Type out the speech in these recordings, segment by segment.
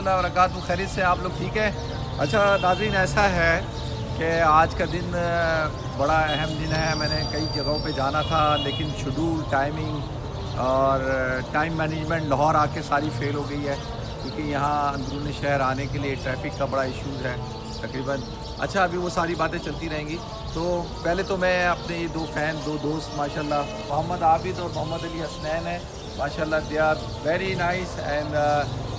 اللہ وبرکاتہ، خیریت سے آپ لوگ ٹھیک ہے اچھا ناظرین، ایسا ہے کہ آج کا دن بڑا اہم دن ہے۔ میں نے کئی جگہوں پہ جانا تھا، لیکن شیڈول، ٹائمنگ اور ٹائم مینجمنٹ لاہور آ کے ساری فیل ہو گئی ہے۔ کیونکہ یہاں اندرون شہر آنے کے لیے ٹریفک کا بڑا ایشوز ہے، تقریباً۔ اچھا ابھی وہ ساری باتیں چلتی رہیں گی۔ تو پہلے تو میں اپنے یہ دو فین، دو دوست ماشاء اللہ محمد عابد اور محمد علی حسنین ہیں۔ ماشاء اللہ they are very nice and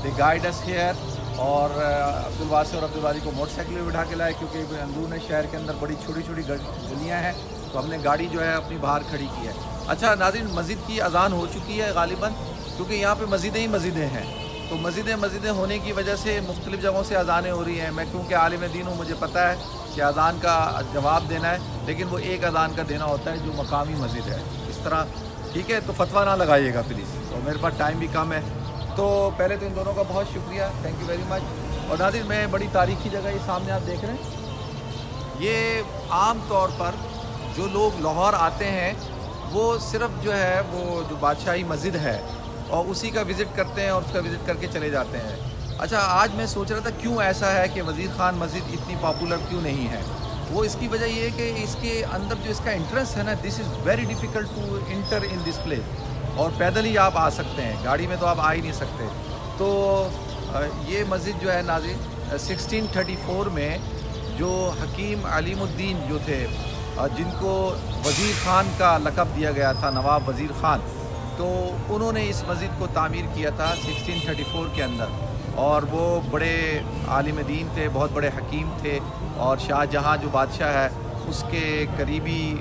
they guide us here اور uh, عبد الواسع اور عبدالوازی کو موٹر سائیکل بھی بٹھا کے لائے کیونکہ اندرون شہر کے اندر بڑی چھوٹی چھوٹی گلیاں ہیں تو ہم نے گاڑی جو ہے اپنی باہر کھڑی کی ہے۔ اچھا ناظرین، مسجد کی اذان ہو چکی ہے غالباً کیونکہ یہاں پہ مسجدیں ہی مسجدیں ہیں۔ تو مسجدیں مسجدیں ہونے کی وجہ سے مختلف جگہوں سے اذانیں ہو رہی ہیں۔ میں کیونکہ عالم دین ہوں، مجھے پتہ ہے کہ اذان کا جواب دینا ہے، لیکن وہ ایک اذان کا دینا ہوتا ہے جو مقامی مسجد ہے۔ اس طرح ٹھیک ہے، تو فتویٰ نہ لگائیے گا پلیز اور میرے پاس ٹائم بھی کم ہے۔ تو پہلے تو ان دونوں کا بہت شکریہ تھینک یو ویری مچ اور ناظر میں بڑی تاریخی جگہ یہ سامنے آپ دیکھ رہے ہیں۔ یہ عام طور پر جو لوگ لاہور آتے ہیں، وہ صرف جو ہے، وہ جو بادشاہی مسجد ہے، اور اسی کا وزٹ کرتے ہیں اور اس کا وزٹ کر کے چلے جاتے ہیں۔ اچھا آج میں سوچ رہا تھا کیوں ایسا ہے کہ وزیر خان مسجد اتنی پاپولر کیوں نہیں ہے؟ وہ اس کی وجہ یہ ہے کہ اس کے اندر جو اس کا انٹرسٹ ہے نا this is very difficult to enter in this place اور پیدل ہی آپ آ سکتے ہیں. گاڑی میں تو آپ آ ہی نہیں سکتے. تو یہ مسجد جو ہے ناظر سکسٹین تھرٹی فور میں جو حکیم علیم الدین جو تھے جن کو وزیر خان کا لقب دیا گیا تھا، نواب وزیر خان، تو انہوں نے اس مسجد کو تعمیر کیا تھا سکسٹین تھرٹی فور کے اندر۔ اور وہ بڑے عالم دین تھے، بہت بڑے حکیم تھے اور شاہ جہاں جو بادشاہ ہے، اس کے قریبی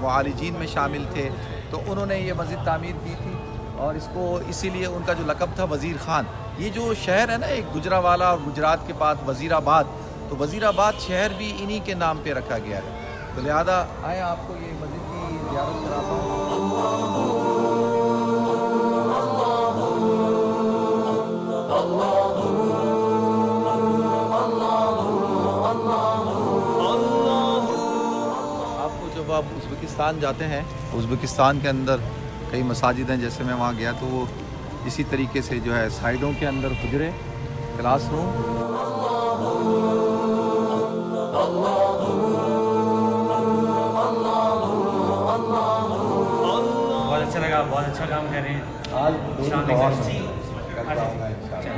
معالجین میں شامل تھے۔ تو انہوں نے یہ مسجد تعمیر کی تھی اور اس کو اسی لیے ان کا جو لقب تھا وزیر خان۔ یہ جو شہر ہے نا، ایک گجرا والا اور گجرات کے بعد وزیر آباد، تو وزیر آباد شہر بھی انہی کے نام پہ رکھا گیا ہے۔ تو لہٰذا آئیں آپ کو یہ مسجد کی زیارت کراتا ہوں ازبکستان جاتے ہیں ازبکستان کے اندر کئی مساجد ہیں جیسے میں وہاں گیا تو وہ اسی طریقے سے جو ہے سائڈوں کے اندر حجرے کلاس روم۔ بہت اچھا لگا بہت اچھا کام کر رہے ہیں۔ آج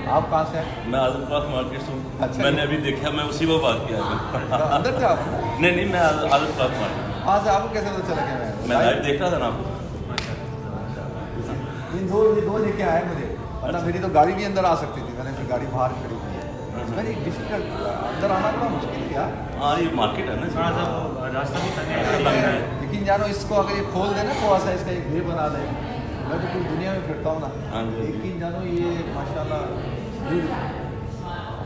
آپ کہاں سے ہیں؟ میں عادل پاک مارکیٹ سے ہوں۔ اچھا۔ میں نے ابھی دیکھا میں اسی کو بات کیا۔ نہیں نہیں میں عادل پاک مارکیٹ۔ وہاں سے آپ کو کیسے پتا چلا کہ میں لائیو دیکھ رہا تھا نا آپ کو۔ ان دو یہ دو لے کے آئے مجھے ورنہ میری تو گاڑی بھی اندر آ سکتی تھی میں نے پھر گاڑی باہر کھڑی کی ہے۔ میں نے ڈیفیکلٹ اندر آنا بڑا مشکل کیا۔ ہاں یہ مارکیٹ ہے نا تھوڑا سا راستہ بھی تنگ ہے۔ لگ رہا ہے لیکن جانو اس کو اگر یہ کھول دیں نا تھوڑا سا اس کا ایک بنا دیں میں تو پوری دنیا میں پھرتا ہوں ہاں نا جی۔ لیکن جانو یہ ماشاء اللہ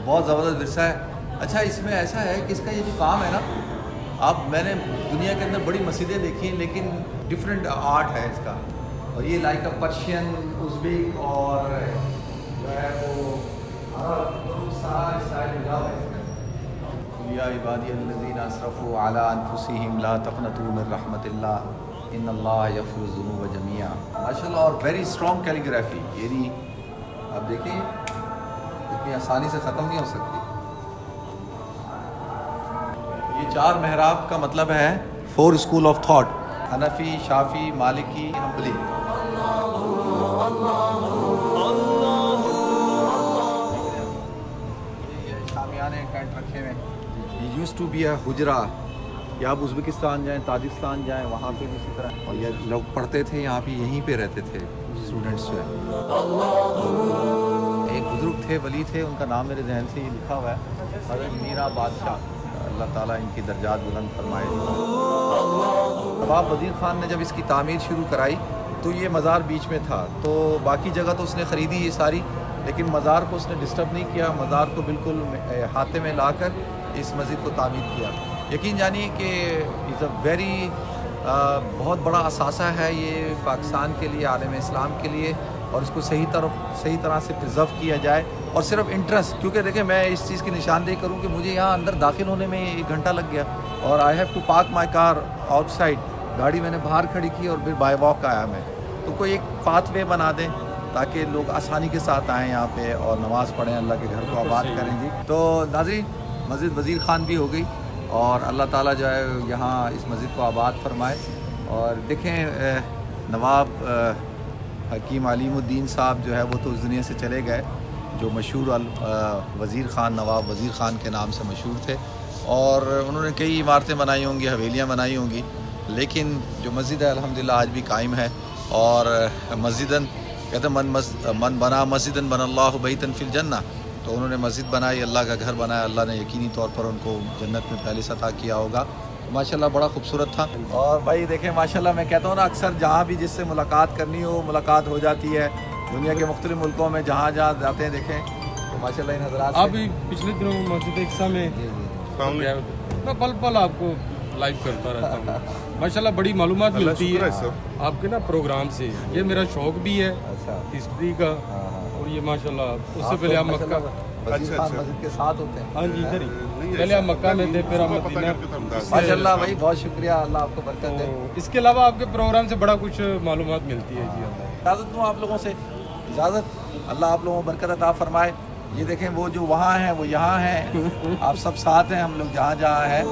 بہت زبردست ورثہ ہے۔ اچھا اس میں ایسا ہے کہ اس کا یہ جو کام ہے نا اب میں نے دنیا کے اندر بڑی مسجدیں دیکھی ہیں، لیکن ڈفرینٹ آرٹ ہے اس کا۔ اور یہ لائک اے پرشین ازبیک اور جو ہے وہ عرب یا عبادی الذین اسرفوا علی انفسہم لا تقنطوا من رحمت اللہ، ان اللہ یغفر الذنوب جميعا ماشاءاللہ، اور ویری اسٹرانگ کیلیگرافی یعنی آپ دیکھیں، اتنی آسانی سے ختم نہیں ہو سکتی۔ یہ چار محراب کا مطلب ہے four school of thought Hanafi, Shafi, Maliki, Hanbali. شامیانے رکھے ہوئے یہ یوز ٹو بی اے حجرا یا آپ ازبکستان جائیں تاجکستان جائیں، وہاں پہ بھی اسی طرح۔ اور یہ لوگ پڑھتے تھے، یہاں پہ یہیں پہ رہتے تھے۔ اسٹوڈنٹس جو ہے ایک بزرگ تھے، ولی تھے، ان کا نام میرے ذہن سے یہ لکھا ہوا ہے۔ حضرت میرا بادشاہ۔ اللہ تعالیٰ ان کی درجات بلند فرمائے۔ نواب وزیر خان نے جب اس کی تعمیر شروع کرائی تو یہ مزار بیچ میں تھا، تو باقی جگہ تو اس نے خریدی یہ ساری، لیکن مزار کو اس نے ڈسٹرب نہیں کیا، مزار کو بالکل ہاتھے میں لا کر اس مسجد کو تعمیر کیا۔ یقین جانیے کہ از اے ویری بہت بڑا اثاثہ ہے یہ پاکستان کے لیے، عالم اسلام کے لیے۔ اور اس کو صحیح طرف صحیح طرح سے پرزرو کیا جائے اور صرف انٹرسٹ کیونکہ دیکھیں میں اس چیز کی نشاندہی کروں کہ مجھے یہاں اندر داخل ہونے میں ایک گھنٹہ لگ گیا اور I have to park my car outside گاڑی میں نے باہر کھڑی کی اور پھر بائی واک آیا میں۔ تو کوئی ایک پاتھ وے بنا دیں تاکہ لوگ آسانی کے ساتھ آئیں یہاں پہ اور نماز پڑھیں اللہ کے گھر کو آباد کریں۔ جی تو ناظرین مسجد وزیر خان بھی ہو گئی اور اللہ تعالیٰ جو ہے یہاں اس مسجد کو آباد فرمائے۔ اور دیکھیں نواب حکیم علیم الدین صاحب جو ہے وہ تو اس دنیا سے چلے گئے، جو مشہور وزیر خان، نواب وزیر خان کے نام سے مشہور تھے۔ اور انہوں نے کئی عمارتیں بنائی ہوں گی، حویلیاں بنائی ہوں گی، لیکن جو مسجد ہے الحمدللہ آج بھی قائم ہے۔ اور مسجدن کہتے ہیں، من من بنا مسجدن بن اللہ بیتن فی الجنہ۔ تو انہوں نے مسجد بنائی اللہ کا گھر بنایا اللہ نے یقینی طور پر ان کو جنت میں پہلے عطا کیا ہوگا۔ ماشاءاللہ بڑا خوبصورت تھا۔ اور بھائی دیکھیں ماشاءاللہ میں کہتا ہوں نا اکثر جہاں بھی جس سے ملاقات کرنی ہو ملاقات ہو جاتی ہے۔ دنیا کے مختلف ملکوں میں جہاں جہاں جاتے ہیں دیکھیں۔ تو ماشاءاللہ ان حضرات سے- ابھی پچھلے دنوں میں مسجد اقسا میں جی جی تھا۔ میں پل پل آپ کو لائیو کرتا رہتا ہوں۔ ماشاءاللہ بڑی معلومات ملتی ہے آپ کے نا پروگرام سے۔ یہ میرا شوق بھی ہے اچھا۔ ہسٹری کا۔ ہاں۔ اور یہ ماشاءاللہ اس سے پہلے آپ مکہ مسجد کے ساتھ ہوتے ہیں۔ ہاں جی ادھر ہی۔ پہلے آپ مکہ میں تھے پھر آپ مدینہ۔ بھائی بہت شکریہ اللہ آپ کو برکت دے۔ اس کے علاوہ آپ کے پروگرام سے بڑا کچھ معلومات ملتی ہے جی اللہ اجازت دوں آپ لوگوں سے اجازت۔ اللہ آپ لوگوں کو برکت عطا فرمائے۔ یہ دیکھیں وہ جو وہاں ہیں وہ یہاں ہیں۔ آپ سب ساتھ ہیں ہم لوگ جہاں جہاں ہیں۔